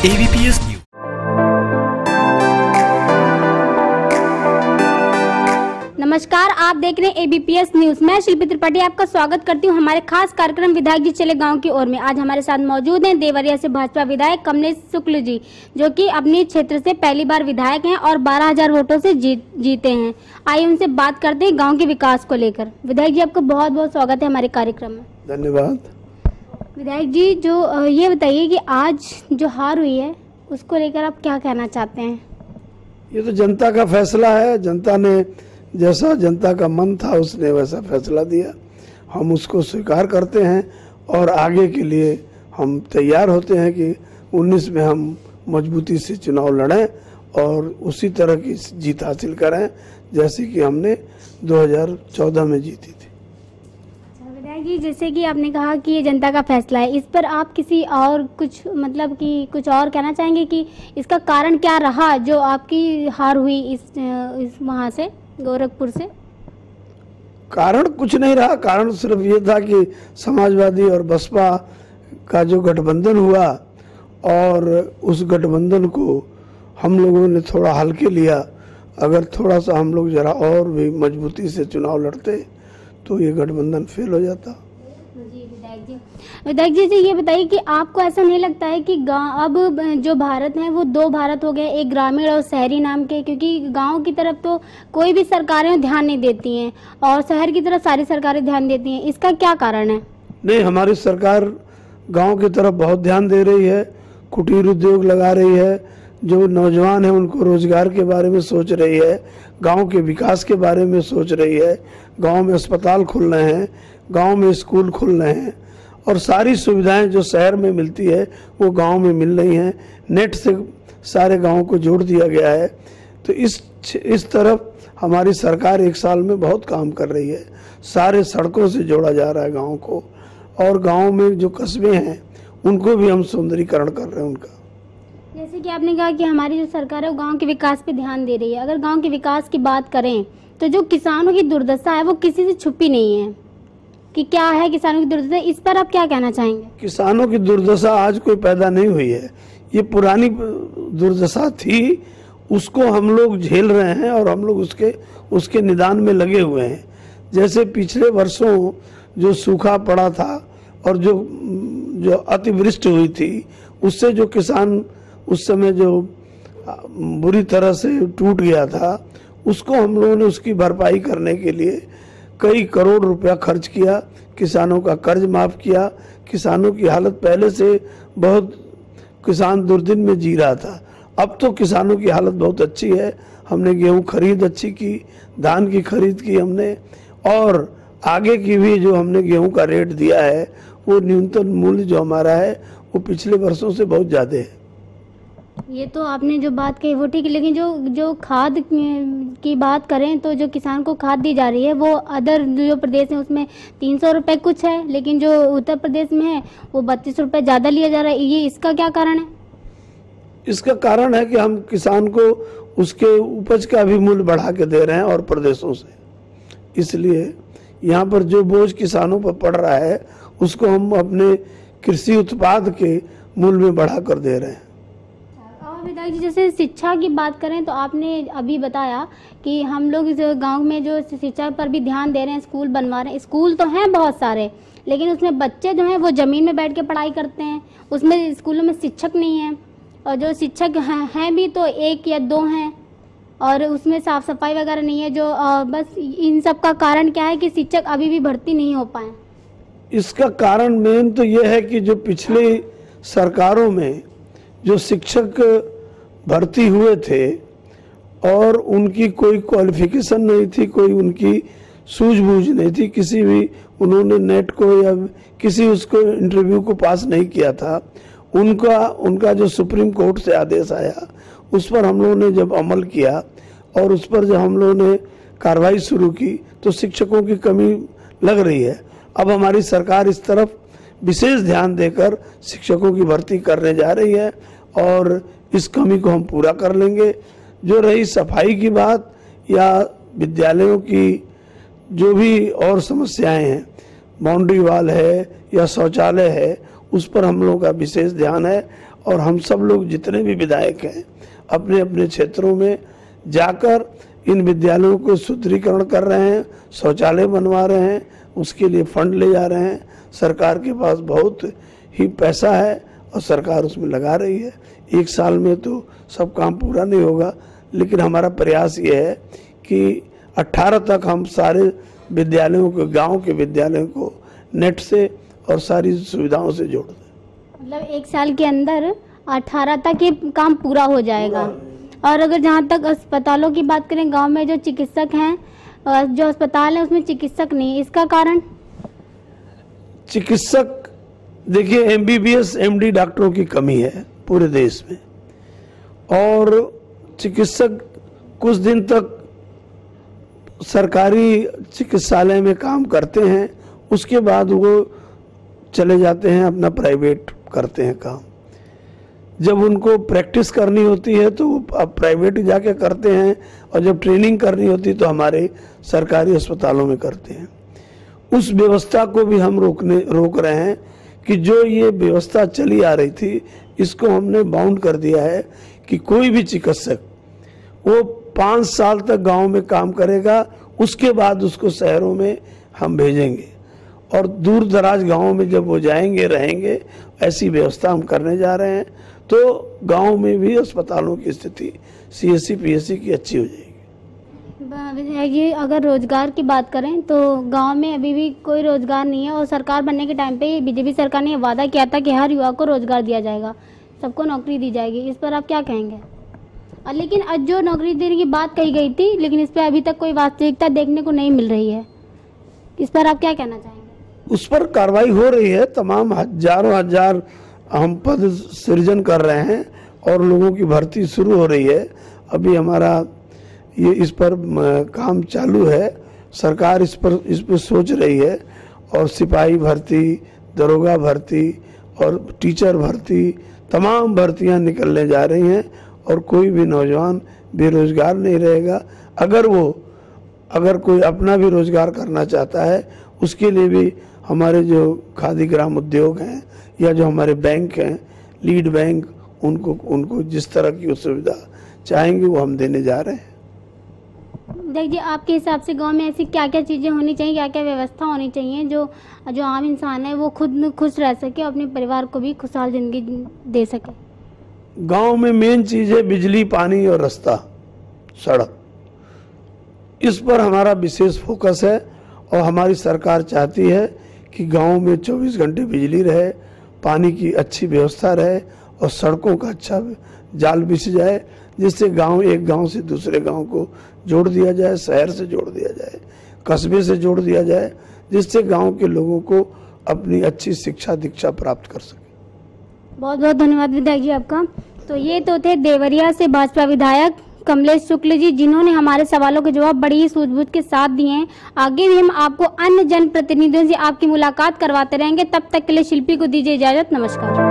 ABPS news नमस्कार आप देख रहे हैं एबीपीएस न्यूज़ मैं शिल्पी त्रिपाठी आपका स्वागत करती हूँ हमारे खास कार्यक्रम विधायक जी चले गाँव की ओर में। आज हमारे साथ मौजूद हैं देवरिया से भाजपा विधायक कमलेश शुक्ल जी जो कि अपने क्षेत्र से पहली बार विधायक हैं और 12000 वोटों से जीत जीते हैं। आइए उनसे बात करते हैं गाँव के विकास को लेकर। विधायक जी आपका बहुत बहुत स्वागत है हमारे कार्यक्रम में। धन्यवाद। विधायक जी, जो ये बताइए कि आज जो हार हुई है, उसको लेकर आप क्या कहना चाहते हैं? ये तो जनता का फैसला है। जनता ने जैसा जनता का मन था, उसने वैसा फैसला दिया। हम उसको स्वीकार करते हैं और आगे के लिए हम तैयार होते हैं कि 19 में हम मजबूती से चुनाव लड़ें और उसी तरह की जीत हासिल करें, जैसे कि हमने 2014 में जीती थी। जी, जैसे कि आपने कहा कि ये जनता का फैसला है, इस पर आप किसी और कुछ मतलब कि कुछ और कहना चाहेंगे कि इसका कारण क्या रहा जो आपकी हार हुई इस इस वहाँ से, गोरखपुर से? कारण कुछ नहीं रहा, कारण सिर्फ़ ये था कि समाजवादी और बसपा का जो गठबंधन हुआ और उस गठबंधन को हम लोगों ने थोड़ा हल्के लिया। अगर थोड़ा सा हम लोग जरा और भी मजबूती से चुनाव लड़ते तो ये गठबंधन फेल हो जाता। विधायक जी। जी ये बताइए कि आपको ऐसा नहीं लगता है कि गाँव अब जो भारत है वो दो भारत हो गए एक ग्रामीण और शहरी नाम के क्योंकि गाँव की तरफ़ तो कोई भी सरकारें ध्यान नहीं देती हैं और शहर की तरफ़ सारी सरकारें ध्यान देती हैं इसका क्या कारण है? नहीं हमारी सरकार गाँव की तरफ़ बहुत ध्यान दे रही है कुटीर उद्योग लगा रही है जो नौजवान है, उनको रोज़गार के बारे में सोच रही है, गाँव के विकास के बारे में सोच रही है, गाँव में अस्पताल खुल रहे हैं, गाँव में स्कूल खुल रहे हैं, और सारी सुविधाएँ जो शहर में मिलती है, वो गाँव में मिल रही हैं। नेट से सारे गाँव को जोड़ दिया गया है। तो इस इस तरफ़ हमारी सरकार एक साल में बहुत काम कर रही है। सारे सड़कों से जोड़ा जा रहा है गाँव को, और गाँव में जो कस्बे हैं, उनको भी हम सौंदर्यीकरण कर रहे हैं उनका। जैसे कि आपने कहा कि हमारी जो सरकार है, वो गाँव के विकास पे ध्यान दे रही है। अगर गाँव के विकास की बात करें तो जो किसानों की दुर्दशा है, वो किसी से छुपी नहीं है। कि क्या है किसानों की दुर्दशा? इस पर आप क्या कहना चाहेंगे? किसानों की दुर्दशा आज कोई पैदा नहीं हुई है। ये पुरानी दुर्दशा थी, उसको हम लोग झेल रहे हैं और हम लोग उसके उसके निदान में लगे हुए हैं। जैसे पिछले वर्षों जो सूखा पड़ा था और जो जो अतिवृष्टि हुई थी, उससे जो किसान उस समय जो बुरी तरह से टूट गया था, उसको हम लोगों ने उसकी भरपाई करने के लिए कई करोड़ रुपया खर्च किया, किसानों का कर्ज माफ़ किया, किसानों की हालत पहले से बहुत किसान दुर्दिन में जी रहा था। अब तो किसानों की हालत बहुत अच्छी है, हमने गेहूँ खरीद अच्छी की, धान की खरीद की हमने, और आगे की भी जो हमने गेहूँ का रेट दिया है, वो न्यूनतम मूल्य जो हमारा है, वो पिछले वर्षों से बहुत ज़्यादा है। ये तो आपने जो बात कही, वो ठीक है, लेकिन जो जो खाद की बात करें तो जो किसान को खाद दी जा रही है, वो अदर जो प्रदेश है उसमें तीन सौ रुपये कुछ है, लेकिन जो उत्तर प्रदेश में है, वो बत्तीस रुपये ज़्यादा लिया जा रहा है। ये इसका क्या कारण है? इसका कारण है कि हम किसान को उसके उपज का भी मूल्य बढ़ा के दे रहे हैं और प्रदेशों से। इसलिए यहाँ पर जो बोझ किसानों पर पड़ रहा है, उसको हम अपने कृषि उत्पाद के मूल्य में बढ़ा कर दे रहे हैं। विधायक जी, जैसे शिक्षा की बात करें तो आपने अभी बताया कि हम लोग इस गाँव में जो शिक्षा पर भी ध्यान दे रहे हैं, स्कूल बनवा रहे हैं। स्कूल तो हैं बहुत सारे, लेकिन उसमें बच्चे जो हैं वो ज़मीन में बैठ के पढ़ाई करते हैं। उसमें स्कूलों में शिक्षक नहीं है। और जो शिक्षक हैं हैं भी तो एक या दो हैं। और उसमें साफ़ सफ़ाई वगैरह नहीं है, जो बस इन सब का कारण क्या है कि शिक्षक अभी भी भर्ती नहीं हो पाए। इसका कारण मेन तो ये है कि जो पिछली सरकारों में जो शिक्षक भर्ती हुए थे और उनकी कोई क्वालिफिकेशन नहीं थी, कोई उनकी सूझबूझ नहीं थी, किसी भी उन्होंने नेट को या किसी उसको इंटरव्यू को पास नहीं किया था। उनका उनका जो सुप्रीम कोर्ट से आदेश आया, उस पर हम लोगों ने जब अमल किया और उस पर जब हम लोगों ने कार्रवाई शुरू की तो शिक्षकों की कमी लग रही है। अब हमारी सरकार इस तरफ़ विशेष ध्यान देकर शिक्षकों की भर्ती करने जा रही है और इस कमी को हम पूरा कर लेंगे। जो रही सफ़ाई की बात या विद्यालयों की जो भी और समस्याएँ हैं, बाउंड्री वाल है या शौचालय है, उस पर हम लोगों का विशेष ध्यान है और हम सब लोग जितने भी विधायक हैं अपने अपने क्षेत्रों में जाकर इन विद्यालयों को सुदृढ़ीकरण कर रहे हैं, शौचालय बनवा रहे हैं, उसके लिए फंड ले जा रहे हैं। सरकार के पास बहुत ही पैसा है और सरकार उसमें लगा रही है। एक साल में तो सब काम पूरा नहीं होगा। लेकिन हमारा प्रयास ये है कि 18 तक हम सारे विद्यालयों को गाँव के विद्यालयों को नेट से और सारी सुविधाओं से जोड़ दें। मतलब एक साल के अंदर अठारह तक ये काम पूरा हो जाएगा। और अगर जहाँ तक अस्पतालों की बात करें गाँव में जो चिकित्सक हैं जो अस्पताल है उसमें चिकित्सक नहीं। इसका कारण? चिकित्सक देखिए एमबीबीएस एमडी डॉक्टरों की कमी है पूरे देश में। और चिकित्सक कुछ दिन तक सरकारी चिकित्सालय में काम करते हैं, उसके बाद वो चले जाते हैं, अपना प्राइवेट करते हैं काम। जब उनको प्रैक्टिस करनी होती है तो अब प्राइवेट जाके करते हैं, और जब ट्रेनिंग करनी होती है तो हमारे सरकारी अस्पतालों में करते हैं। उस व्यवस्था को भी हम रोकने, रोक रहे हैं कि जो ये व्यवस्था चली आ रही थी, इसको हमने बाउंड कर दिया है कि कोई भी चिकित्सक, वो पाँच साल तक गाँव में काम करेगा, उसके बाद उसको शहरों में हम भेजेंगे। और दूर दराज गाँव में जब वो जाएँगे, रहेंगे, ऐसी व्यवस्था हम करने जा रहे हैं तो गाँव में भी अस्पतालों की स्थिति सीएससी पीएससी की अच्छी हो जाएगी। विधायक जी, अगर रोज़गार की बात करें तो गाँव में अभी भी कोई रोज़गार नहीं है और सरकार बनने के टाइम पे बीजेपी सरकार ने वादा किया था कि हर युवा को रोज़गार दिया जाएगा, सबको नौकरी दी जाएगी। इस पर आप क्या कहेंगे? लेकिन आज जो नौकरी देने की बात कही गई थी, लेकिन इस पर अभी तक कोई वास्तविकता देखने को नहीं मिल रही है। इस पर आप क्या कहना चाहेंगे? उस पर कार्रवाई हो रही है। तमाम हज़ारों हज़ार हम पद सृजन कर रहे हैं और लोगों की भर्ती शुरू हो रही है। अभी हमारा ये इस पर काम चालू है। सरकार इस पर इस पर सोच रही है और सिपाही भर्ती, दरोगा भर्ती और टीचर भर्ती, तमाम भर्तियाँ निकलने जा रही हैं और कोई भी नौजवान बेरोजगार नहीं रहेगा। अगर वो, अगर कोई अपना भी रोज़गार करना चाहता है, उसके लिए भी हमारे जो खादी ग्राम उद्योग हैं या जो हमारे बैंक हैं, लीड बैंक, उनको उनको जिस तरह की सुविधा चाहेंगे, वो हम देने जा रहे हैं। देख जी, आपके हिसाब से गाँव में ऐसी क्या क्या चीज़ें होनी चाहिए क्या क्या व्यवस्था होनी चाहिए जो जो आम इंसान है वो खुद खुश रह सके अपने परिवार को भी खुशहाल ज़िंदगी दे सके? गाँव में मेन चीज़ है बिजली, पानी और रास्ता, सड़क। इस पर हमारा विशेष फोकस है और हमारी सरकार चाहती है कि गाँव में 24 घंटे बिजली रहे, पानी की अच्छी व्यवस्था रहे और सड़कों का अच्छा जाल बिछ जाए, जिससे गाँव एक गाँव से दूसरे गाँव को जोड़ दिया जाए, शहर से जोड़ दिया जाए, कस्बे से जोड़ दिया जाए, जिससे गाँव के लोगों को अपनी अच्छी शिक्षा दीक्षा प्राप्त कर सके। बहुत बहुत धन्यवाद विधायक जी आपका। तो ये तो थे देवरिया से भाजपा विधायक कमलेश शुक्ल जी, जिन्होंने हमारे सवालों के जवाब बड़ी ही सूझबूझ के साथ दिए हैं। आगे भी हम आपको अन्य जनप्रतिनिधियों से आपकी मुलाकात करवाते रहेंगे। तब तक के लिए शिल्पी को दीजिए इजाज़त। नमस्कार।